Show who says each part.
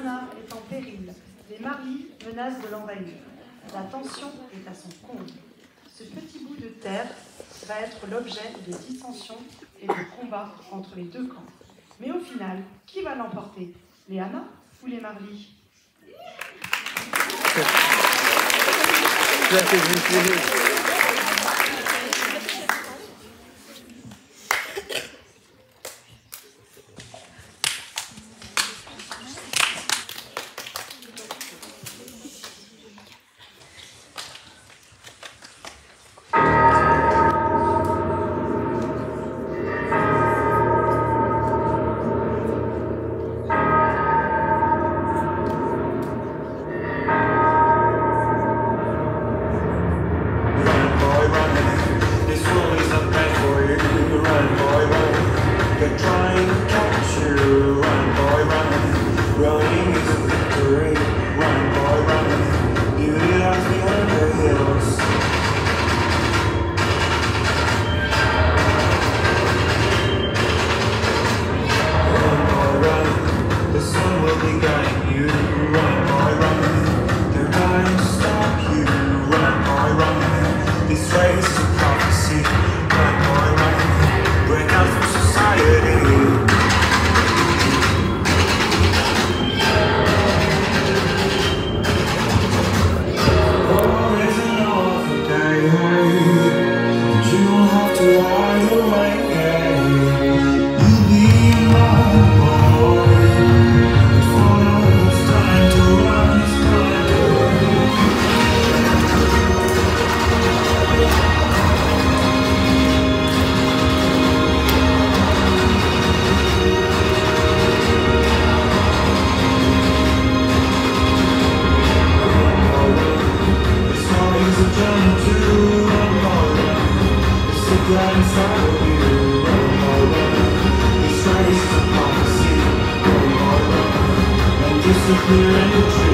Speaker 1: Anna est en péril. Les maris menacent de l'envahir. La tension est à son comble. Ce petit bout de terre va être l'objet de dissensions et de combats entre les deux camps. Mais au final, qui va l'emporter? Les Anna ou les these
Speaker 2: traces disappear and you